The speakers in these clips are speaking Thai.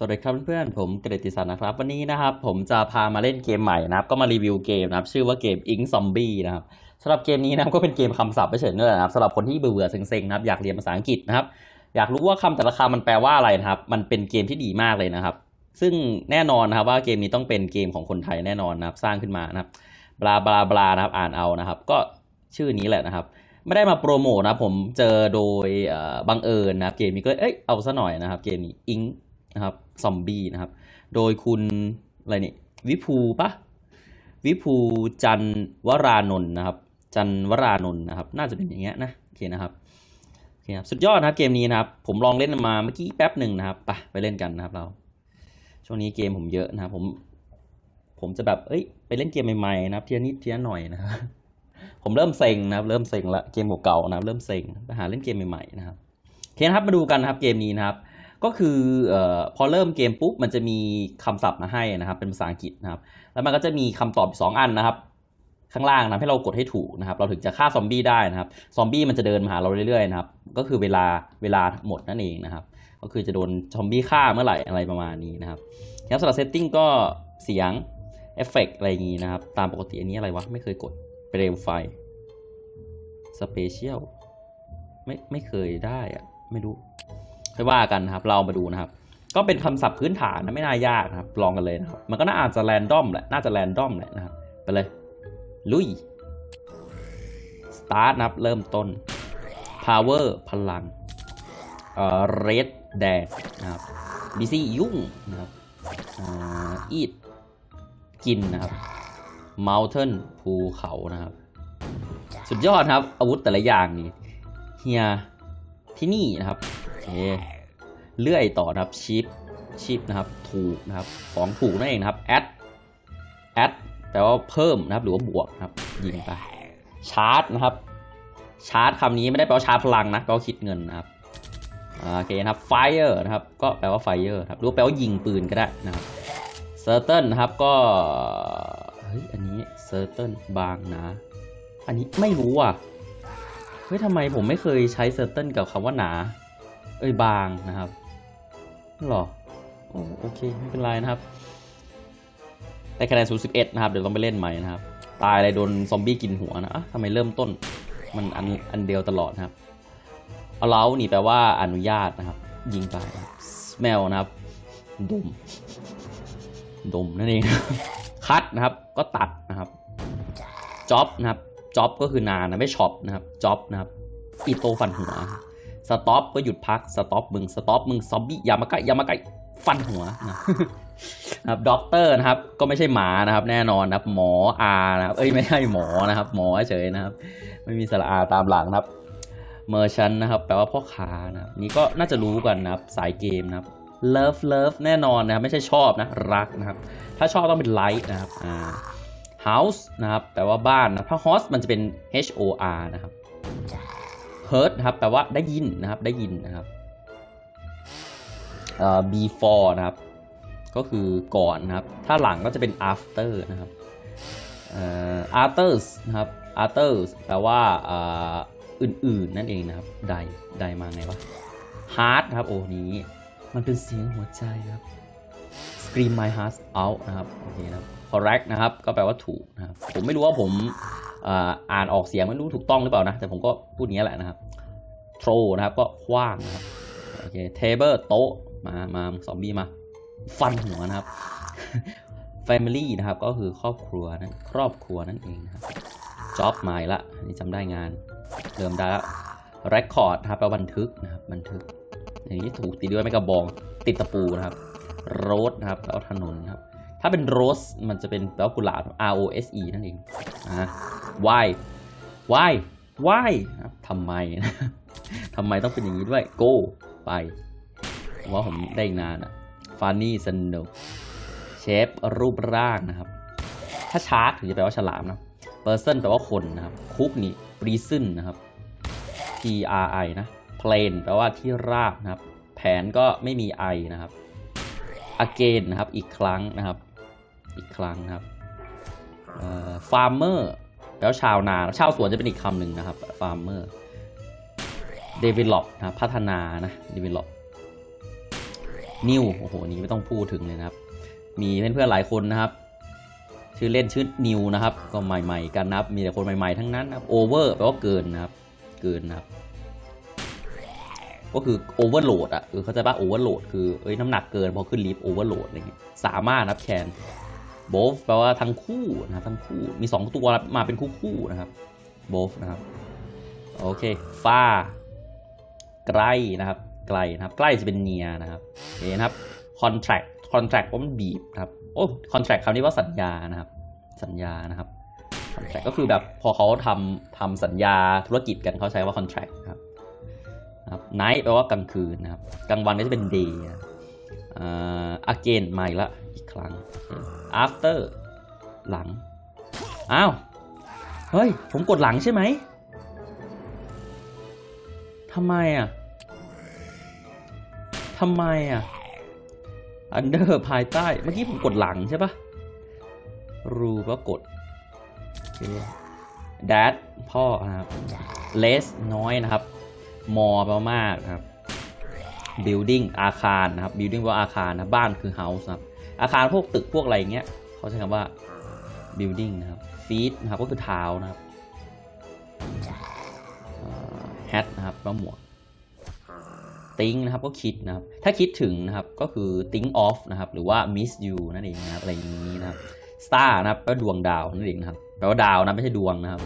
สวัสดีครับเพื่อนๆ ผมเกรติสันนะครับ วันนี้นะครับ ผมจะพามาเล่นเกมใหม่นะครับ ก็มารีวิวเกมนะครับ ชื่อว่าเกม Ink Zombie นะครับสำหรับเกมนี้นะครับก็เป็นเกมคำศัพท์เฉยๆนั่นแหละครับสำหรับคนที่เบื่อๆเซ็งๆนะครับอยากเรียนภาษาอังกฤษนะครับ อยากรู้ว่าคำแต่ละคำมันแปลว่าอะไรนะครับ มันเป็นเกมที่ดีมากเลยนะครับ ซึ่งแน่นอนนะครับว่าเกมนี้ต้องเป็นเกมของคนไทยแน่นอนนะครับ สร้างขึ้นมานะครับบลาบลาบลานะครับอ่านเอานะครับ ก็ชื่อนี้แหละนะครับไม่ได้มาโปรโมทนะผมเจอโดยบังเอิญนะครับเกมนี้ก็เอ้ยเอาซะหน่อยนะครับ เกมนี้อิง นะครับซอมบี้นะครับ โดยคุณอะไรนี่วิภูปะวิภูจันวรานนท์นะครับ จันวรานนท์นะครับ น่าจะเป็นอย่างเงี้ยนะโอเคนะครับโอเคครับสุดยอดนะครับเกมนี้นะครับ ผมลองเล่นมาเมื่อกี้แป๊บหนึ่งนะครับไปไปเล่นกันนะครับเรา ช่วงนี้เกมผมเยอะนะครับผม ผมจะแบบเอ้ย ไปเล่นเกมใหม่ๆนะครับเทียนิดเทียหน่อยนะครับผมเริ่มเซ็งนะครับ เริ่มเซ็งละเกมเก่าๆนะครับ เริ่มเซ็งไปหาเล่นเกมใหม่ๆนะครับโอเคนะครับมาดูกันนะครับเกมนี้นะครับ ก็คืออพอเริ่มเกมปุ๊บมันจะมีคำศัพท์มาให้นะครับ เป็นภาษาอังกฤษนะครับ แล้วมันก็จะมีคำตอบสองอันนะครับ ข้างล่างนะให้เรากดให้ถูกนะครับ เราถึงจะฆ่าซอมบี้ได้นะครับซอมบี้มันจะเดินมาหาเราเรื่อยๆนะครับ ก็คือเวลาเวลาหมดนั่นเองนะครับ ก็คือจะโดนซอมบี้ฆ่าเมื่อไหร่อะไรประมาณนี้นะครับแล้วสำหรับ setting ก็เสียงเอฟเฟกอะไรอย่างนี้นะครับ ตามปกติอันนี้อะไรวะ ไม่เคยกดเปลวไฟ special ไม่ไม่เคยได้อะไม่รู้ ค่อยว่ากันนะครับ เรามาดูนะครับ ก็เป็นคำศัพท์พื้นฐานนะไม่น่ายากนะครับ ลองกันเลยนะครับ มันก็น่าอาจจะ random แหละ น่าจะ random แหละนะครับ ไปเลย ลุย สตาร์ทนะครับ เริ่มต้น power พลัง เอ่อ red แดงนะครับ busy ยุ่งนะครับเอ่อ eat กินนะครับ mountain ภูเขานะครับ สุดยอดครับ อาวุธแต่ละอย่างนี่เฮียที่นี่นะครับ เคเลื่อยต่อนะครับชิปชิปนะครับถูกนะครับของถูกนั่นเองนะครับ add add แปลว่าเพิ่มนะครับ หรือว่าบวกนะครับยิงไปชาร์จนะครับ ชาร์จคำนี้ไม่ได้แปลว่าชาร์จพลังนะแปลว่าคิดเงินนะครับโอเคนะครับ fire นะครับ ก็แปลว่า fire ครับหรือว่าแปลว่ายิงปืนก็ได้นะครับ certain นนะครับก็เฮ้ยอันนี้ certain บางนะ อันนี้ไม่รู้อะเฮ้ยทำไมผมไม่เคยใช้ certain กับคำว่าหนา เอ้ยบางนะครับหรอโอโอเคไม่เป็นไรนะครับได้คะแนนศูนย์สิบเอ็ดนะครับเดี๋ยวต้องไปเล่นใหม่นะครับ ตายอะไรโดนซอมบี้กินหัวนะอะทำไมเริ่มต้นมันอันอันเดียวตลอดนะครับ allow นี่แปลว่าอนุญาตนะครับ ยิงไปนะครับ smell นะครับดมดมนั่นเอง cut นะครับ ก็ตัดนะครับ job นะครับ job ก็คืองานนะไม่ chop นะครับ chop นะครับอีโต้ฟันหัว stop ก็หยุดพัก stop มึง stop มึงซอมบี้อย่ามาใกล้อย่ามาใกล้ฟันหัวนะครับด็อกเตอร์นะครับ ก็ไม่ใช่หมานะครับ แน่นอนนะครับ หมออานะครับ เอ้ยไม่ใช่หมอนะครับ หมอเฉยนะครับ ไม่มีสระอาตามหลังนะครับ merchant นะครับ แปลว่าพ่อค้านะครับนี่ก็น่าจะรู้กันนะครับ สายเกมนะครับ love love แน่นอนนะครับ ไม่ใช่ชอบนะ รักนะครับ ถ้าชอบต้องเป็น like นะครับอ่า house นะครับ แปลว่าบ้านนะถ้า horse มันจะเป็น h o r นะครับ heard นะครับแปลว่าได้ยินนะครับได้ยินนะครับเอ่อ before นะครับ ก็คือก่อนนะครับ ถ้าหลังก็จะเป็น after นะครับอะอ others นะครับ others แปลว่าอื่นๆ นั่นเองนะครับ ใดใดมาไงวะ heart นะครับโอ้นี้มันเป็นเสียงหัวใจครับ scream my heart out นะครับโอเคนะครับ correct นะครับ ก็แปลว่าถูกนะครับ ผมไม่รู้ว่าผม อ่านออกเสียงไม่รู้ถูกต้องหรือเปล่านะ แต่ผมก็พูดอย่างนี้แหละนะครับ throw นะครับก็คว้างนะครับโอเค table โต๊ะมามาซอมบี้มา ฟันหัวนะครับ family นะครับก็คือครอบครัวนั้นครอบครัวนั่นเองนะครับ job มาอีกละนนี้จำได้งาน เริ่มได้แล้ว record นะครับแปลว่าบันทึกนะครับบันทึก อย่างนี้ถูกติดด้วยไม่กระบองติดตะปูนะครับ road นะครับแปลว่าถนนนะครับ ถ้าเป็น rose มันจะเป็นแปลว่ากุหลาบ R O S E นั่นเองอ่า why why why ทำไมนะทำไมต้องเป็นอย่างนี้ด้วย go ไปว่าผมได้อีกนานอะ funny สนุก shape รูปร่างนะครับ ถ้า shark ถึงจะแปลว่าฉลามนะ person แปลว่าคนนะครับ cook นี่ prison นะครับ P R I นะ plain แปลว่าที่ราบนะครับ แผนก็ไม่มี I นะครับ again นะครับ อีกครั้งนะครับ อีกครั้งนะครับเอ่อ farmer แปลว่าชาวนา ชาวสวนจะเป็นอีกคำหนึ่งนะครับ farmer develop นะครับพัฒนานะ develop นิวโอ้โหนี่ไม่ต้องพูดถึงเลยนะครับ มีเพื่อนๆหลายคนนะครับ ชื่อเล่นชื่อนิวนะครับ ก็ใหม่ๆกันนะครับ มีแต่คนใหม่ๆทั้งนั้นนะครับ over แปลว่าเกินนะครับ เกินนะครับ ก็คือ overload อะเออเข้าใจป่ะ overload คือเอ้ยน้ำหนักเกินพอขึ้นลิฟต์ overload อะไรเงี้ยสามารถนะ can โบฟแปลว่าทั้งคู่นะทั้งคู่มี 2 ตัวมาเป็นคู่คู่นะครับโบฟนะครับโอเคฟ้าไกลนะครับไกลนะครับใกล้จะเป็นเนียนะครับโอเคนะครับ contract contract เพราะมันบีบนะครับโอ้ contract คำนี้ว่าสัญญานะครับ สัญญานะครับ contract ก็คือแบบพอเขาทำทำสัญญาธุรกิจกันเขาใช้ว่า contract นะครับนะครับ night แปลว่ากลางคืนนะครับกลางวันก็จะเป็น day นะครับอ่า again มาอีกละ อีกครั้ง after หลัง อ้าว เฮ้ย ผมกดหลังใช่ไหมทำไมอะทำไมอะ under ภายใต้ เมื่อกี้ผมกดหลังใช่ปะรูก็กด dad พ่อนะครับ less น้อยนะครับ more แปลว่ามากนะครับ building อาคารนะครับ building ว่าอาคารนะ บ้านคือ house นะครับ อาคารพวกตึกพวกอะไรเงี้ยเขาใช้คำว่า building นะครับ feet นะครับก็คือเท้านะครับ hat นะครับแปลว่าหมวก think นะครับก็คิดนะครับ ถ้าคิดถึงนะครับก็คือ think of นะครับ หรือว่า miss you นั่นเองนะครับอะไรอย่างนี้นะครับ star นะครับแปลว่าดวงดาวนั่นเองนะครับแปลว่าดาวนะไม่ใช่ดวงนะครับ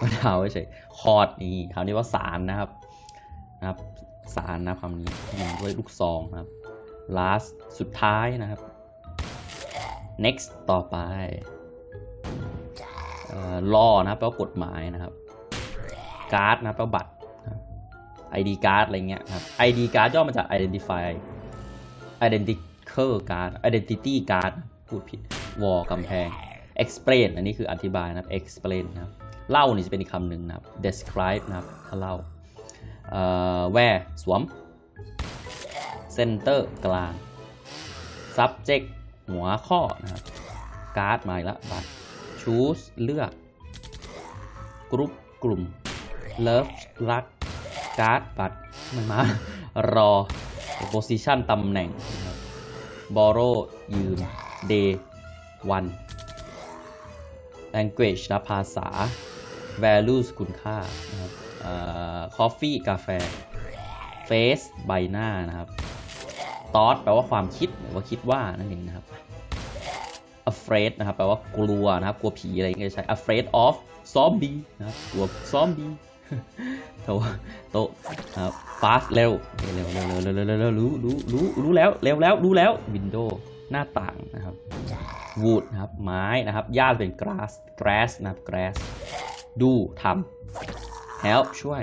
ว่าดาวเฉยคอร์ดนี่คำนี้ว่าสารนะครับนะครับสารนะคำนี้ด้วยลูกซองนะครับ last สุดท้ายนะครับ next ต่อไปเอ่อนะแปลว่ากฎหมายนะครับ card นะแปลว่าบัตร ID card อะไรเงี้ยครับ ID card ย่อมาจาก identify identical card identity card พูดผิด wall กำแพง explain อันนี้คืออธิบายนะครับ explain นะครับ เล่านี่จะเป็นอีกคำหนึ่งนะครับ describe นะครับถ้าเล่า where สวม center กลาง subject หัวข้อนะครับ card มาอีกแล้วบัตร choose เลือก group กลุ่ม love รัก card บัตรมันมารอ position ตำแหน่งนะครับ borrow ยืม day วัน language นะภาษา values คุณค่านะครับ coffee กาแฟ face ใบหน้านะครับ t o u t แปลว่าความคิดหรือว่าคิดว่านั่นเองนะครับ afraid นะครับแปลว่ากลัวนะครับ กลัวผีอะไรเงี้ยใช้ afraid of zombie นะครับกลัวซอมบี้โตโตครับ fast เร็วเร็วเร็วเร็วเร็วเร็วรู้รู้รู้รู้แล้วเร็วแล้วรู้แล้ว window หน้าต่างนะครับ wood นะครับ ไม้นะครับหญ้าเป็น grass grass นะครับ grass ดูทำ help ช่วย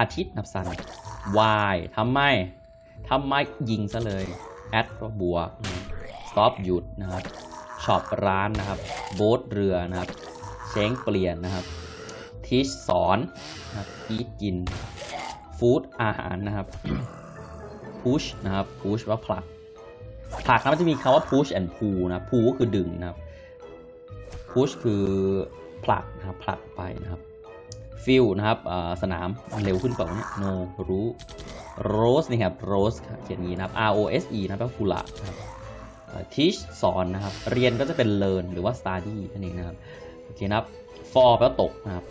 อาทิตย์นับสัน why ทำไมทำไมยิงซะเลย at ก็บวก stop หยุดนะครับ shop ร้านนะครับ boat เรือนะครับ change เปลี่ยนนะครับ teach สอนนะครับ eat กิน food อาหารนะครับ push นะครับ push ว่าผลักผลักนะมันจะมีคำว่า push and pull นะ pull ก็คือดึงนะครับ push คือผลักนะครับผลักไปนะครับ field นะครับสนามมันเร็วขึ้นเปล่าเนี่ย no รู้ rose นี่ครับ rose ครับเขียนงี้นะครับ r o s e นะครับแปลว่ากุละครับ teach สอนนะครับ เรียนก็จะเป็น learn หรือว่า study นั่นเองนะครับโอเคนะครับ for แปลว่าตกนะครับ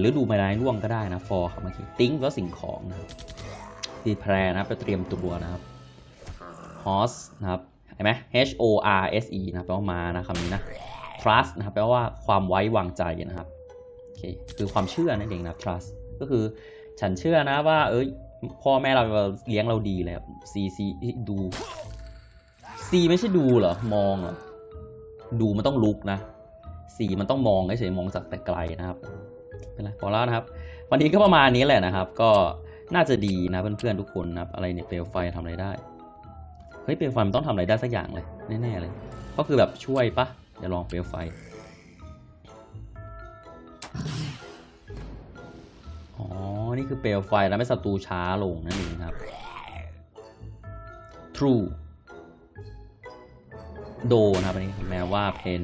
หรือดูใบไม้ร่วงก็ได้นะ for ครับเมื่อกี้ think แปลว่าสิ่งของนะครับ prepare นะครับแปลว่าเตรียมตัวนะครับ horse นะครับเห็นไหม H O R S E นะครับแปลว่ามานะคำนี้นะ trust นะครับแปลว่าความไว้วางใจนะครับ เคคือความเชื่อนั่นเองนะ trust ก็คือฉันเชื่อนะว่า เอ้ยพ่อแม่เราเลี้ยงเราดีเลยครับ C C ดู C ไม่ใช่ดูเหรอ มองเหรอ ดูมันต้องลุกนะ C มันต้องมองเฉยๆมองจากแต่ไกลนะครับ เป็นไรพอแล้วนะครับ วันนี้ก็ประมาณนี้แหละนะครับ ก็น่าจะดีนะเพื่อนๆทุกคนนะครับ อะไรเนี่ยเปลวไฟทำอะไรได้ เฮ้ยเปลวไฟมันต้องทำอะไรได้สักอย่างเลยแน่ๆเลย ก็คือแบบช่วยปะเดี๋ยวลองเปลวไฟ อ๋อ นี่คือเปลวไฟแล้วไม่ศัตรูช้าลงนั่นเองครับ true โดนะครับอันนี้แม้ว่าเพน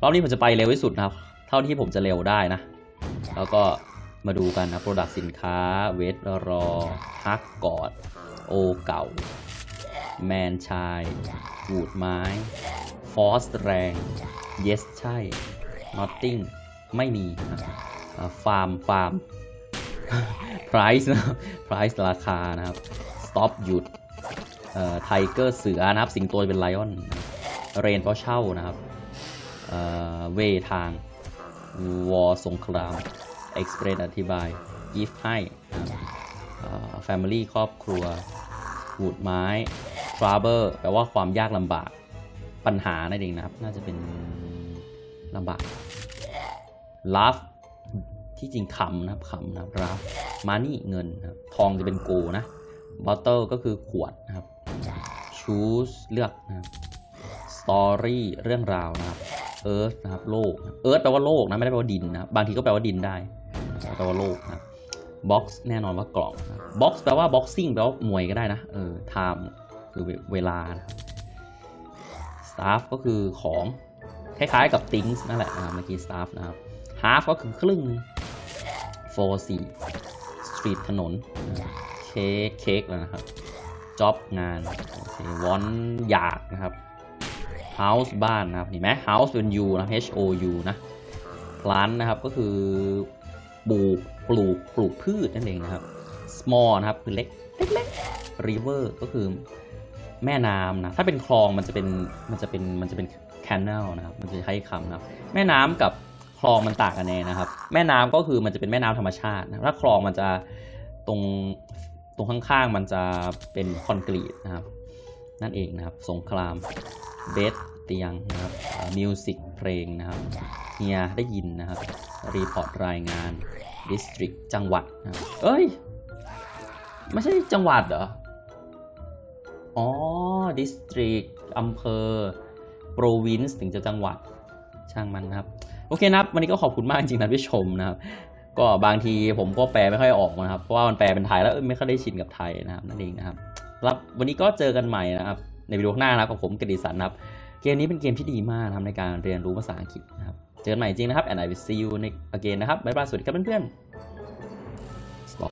รอบนี้ผมจะไปเร็วที่สุดนะครับ เท่าที่ผมจะเร็วได้นะ แล้วก็มาดูกันนะโปรดักสินค้าเวทรอฮักกอด โอเก่า แมนชายวูดไม้ ฟอสแรง เยสใช่nothing ไม่มีฟาร์มฟาร์ม price นะ price ราคานะครับ stop หยุด tiger เสือนะครับ สิงโตเป็น lion rent แปลว่าเช่านะครับ way ทาง war สงคราม explain อธิบาย give ให้ family ครอบครัว wood ไม้ trouble แปลว่าความยากลำบากปัญหานั่นเองนะครับ น่าจะเป็นลำบาก love ที่จริงขำนะครับขำนะครับ love money เงินนะครับทองจะเป็นโกนะ bottle ก็คือขวดนะครับ choose เลือกนะครับ story เรื่องราวนะครับ earth นะครับโลก earth แปลว่าโลกนะ ไม่ได้แปลว่าดินนะบบางทีก็แปลว่าดินได้แปลว่าโลกนะครับ box แน่นอนว่ากล่องนะ box แปลว่า boxing แปลว่ามวยก็ได้นะ เออ time คือเวลานะครับ staff ก็คือของ คล้ายๆกับ things นั่นแหละนะครับเมื่อกี้ staff นะครับ half ก็คือครึ่ง four สี่ street ถนน เค้กเค้กแล้วนะครับ job งาน โอเค want อยากนะครับ house บ้านนะครับเห็นไหม house เป็น u นะ h o u นะ plant นะครับก็คือปลูกปลูกปลูกพืชนั่นเองนะครับ small นะครับคือเล็กเล็กๆ river ก็คือแม่น้ำนะ ถ้าเป็นคลองมันจะเป็นมันจะเป็นมันจะเป็น canal นะครับ มันจะใช้คำนะครับ แม่น้ำกับ คลองมันต่างกันแน่นะครับ แม่น้ำก็คือมันจะเป็นแม่น้ำธรรมชาติ ถ้าคลองมันจะตรงตรงข้างๆมันจะเป็นคอนกรีตนะครับ นั่นเองนะครับ สงคราม bed เตียงนะครับ music เพลงนะครับเฮียได้ยินนะครับ report รายงาน district จังหวัดนะเอ้ย ไม่ใช่จังหวัดเหรอ อ๋อ district อำเภอ province ถึงจะจังหวัดช่างมันนะครับ โอเคนะครับวันนี้ก็ขอบคุณมากจริงๆท่านผู้ชมนะครับก็บางทีผมก็แปลไม่ค่อยออกนะครับ เพราะว่ามันแปลเป็นไทยแล้วไม่ค่อยได้ชินกับไทยนะครับนั่นเองนะครับรับวันนี้ก็เจอกันใหม่นะครับ ในวิดีโอหน้านะครับกับผมกฤษสันะครับ เกมนี้เป็นเกมที่ดีมากนะครับในการเรียนรู้ภาษาอังกฤษนะครับ เจอกันใหม่จริงนะครับ and I will see you again นะครับบ๊ายบายสวัสดีครับเพื่อนๆ